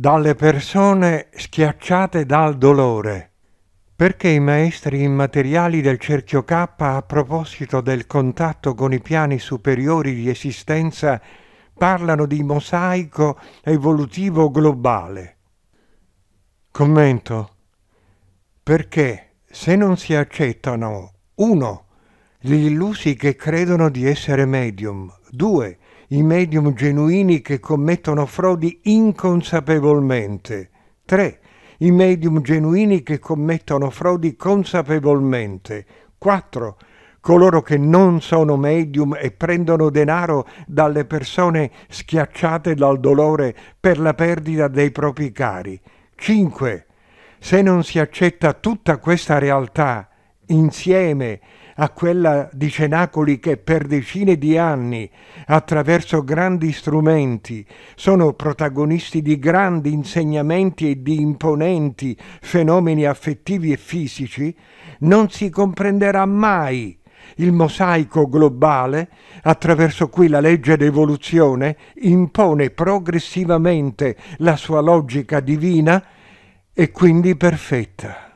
dalle persone schiacciate dal dolore. Perché i maestri immateriali del cerchio K a proposito del contatto con i piani superiori di esistenza parlano di mosaico evolutivo globale? Commento. Perché se non si accettano 1. Gli illusi che credono di essere medium, 2 i medium genuini che commettono frodi inconsapevolmente. 3. I medium genuini che commettono frodi consapevolmente. 4. Coloro che non sono medium e prendono denaro dalle persone schiacciate dal dolore per la perdita dei propri cari. 5. Se non si accetta tutta questa realtà insieme a quella di Cenacoli che per decine di anni, attraverso grandi strumenti, sono protagonisti di grandi insegnamenti e di imponenti fenomeni affettivi e fisici, non si comprenderà mai il mosaico globale attraverso cui la legge d'evoluzione impone progressivamente la sua logica divina e quindi perfetta.